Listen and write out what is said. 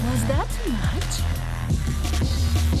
Was that too much?